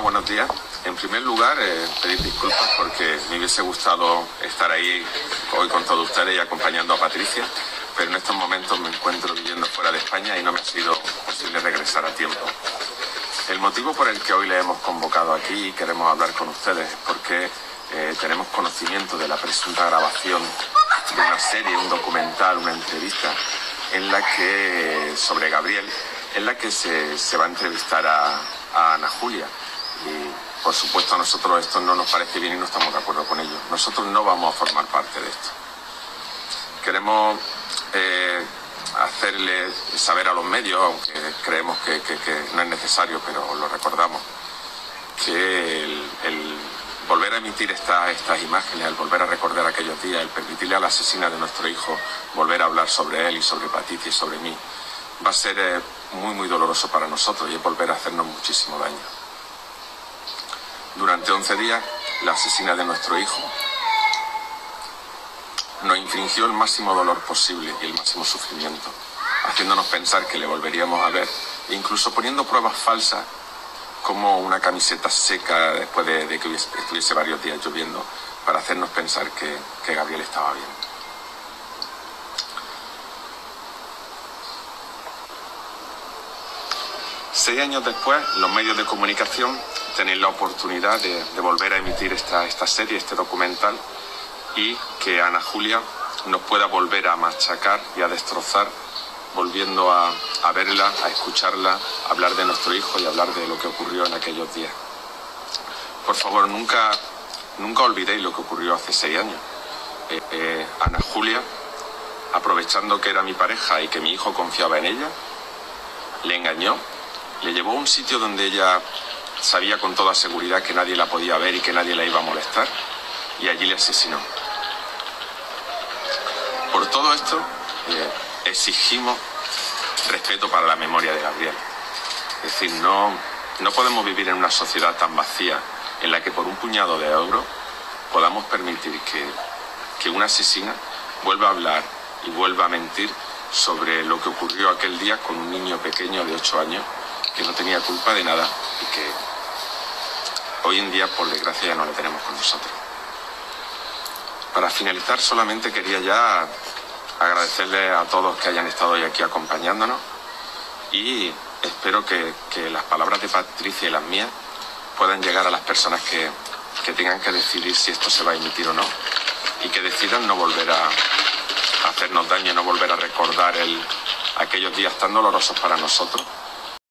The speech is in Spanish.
buenos días. En primer lugar, eh, pedir disculpas porque me hubiese gustado estar ahí hoy con todos ustedes y acompañando a Patricia, pero en estos momentos me encuentro viviendo fuera de España y no me ha sido posible regresar a tiempo. El motivo por el que hoy le hemos convocado aquí y queremos hablar con ustedes es porque eh, tenemos conocimiento de la presunta grabación de una serie, un documental, una entrevista en la que sobre Gabriel, en la que se, se va a entrevistar a, a Ana Julia. Y por supuesto a nosotros esto no nos parece bien y no estamos de acuerdo con ello. Nosotros no vamos a formar parte de esto. Queremos eh, hacerle saber a los medios, aunque creemos que, no es necesario, pero lo recordamos, que el, volver a emitir esta- estas imágenes, el volver a recordar aquellos días, el permitirle a la asesina de nuestro hijo volver a hablar sobre él y sobre Patricia y sobre mí, va a ser eh, muy, muy doloroso para nosotros y es volver a hacernos muchísimo daño. Durante 11 días, la asesina de nuestro hijo nos infringió el máximo dolor posible y el máximo sufrimiento, haciéndonos pensar que le volveríamos a ver, e incluso poniendo pruebas falsas como una camiseta seca después de, que estuviese varios días lloviendo, para hacernos pensar que, que Gabriel estaba bien. Seis años después, los medios de comunicación tenéis la oportunidad de, volver a emitir esta, serie, este documental, y que Ana Julia nos pueda volver a machacar y a destrozar, volviendo a, verla, a escucharla, a hablar de nuestro hijo y hablar de lo que ocurrió en aquellos días. Por favor, nunca, nunca olvidéis lo que ocurrió hace seis años. Eh, eh, Ana Julia, aprovechando que era mi pareja y que mi hijo confiaba en ella, le engañó, le llevó a un sitio donde ella sabía con toda seguridad que nadie la podía ver y que nadie la iba a molestar, y allí le asesinó. Por todo esto, exigimos respeto para la memoria de Gabriel. Es decir, no, no podemos vivir en una sociedad tan vacía en la que por un puñado de euros podamos permitir que, que una asesina vuelva a hablar y vuelva a mentir sobre lo que ocurrió aquel día con un niño pequeño de 8 años que no tenía culpa de nada y que hoy en día, por desgracia, ya no le tenemos con nosotros. Para finalizar, solamente quería ya agradecerle a todos que hayan estado hoy aquí acompañándonos y espero que, las palabras de Patricia y las mías puedan llegar a las personas que, que tengan que decidir si esto se va a emitir o no y que decidan no volver a, hacernos daño, no volver a recordar el, aquellos días tan dolorosos para nosotros